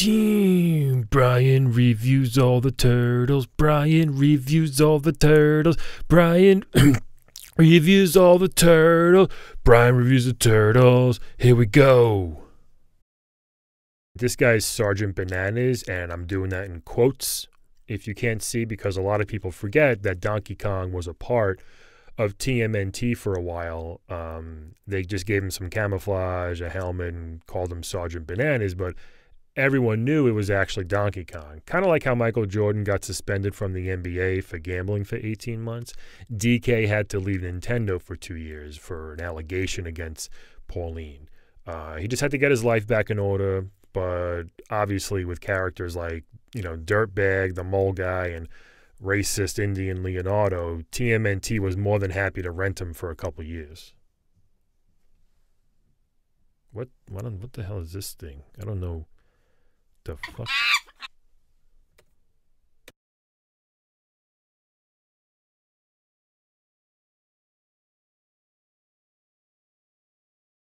Team Brian reviews all the turtles. Brian reviews all the turtles. Brian reviews all the turtles. Brian reviews the turtles. Here we go. This guy's Sergeant Bananas, and I'm doing that in quotes. If you can't see, because a lot of people forget that Donkey Kong was a part of TMNT for a while. Um, they just gave him some camouflage, a helmet, and called him Sergeant Bananas, but everyone knew it was actually Donkey Kong. Kind of like how Michael Jordan got suspended from the NBA for gambling for 18 months. DK had to leave Nintendo for two years for an allegation against Pauline. Uh, he just had to get his life back in order, but obviously with characters like, you know, Dirtbag, the Mole Guy, and racist Indian Leonardo, TMNT was more than happy to rent him for a couple years. What what what the hell is this thing? I don't know the fuck.